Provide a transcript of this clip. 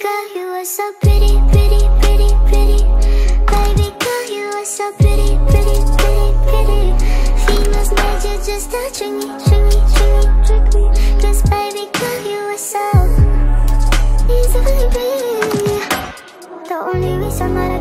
girl, you are so pretty, pretty, pretty, pretty. Baby girl, you are so pretty, pretty, pretty, pretty. Females made you just to trick me, trick me, trick me, trick me. Cause baby girl, you are so easily pretty The only reason that I.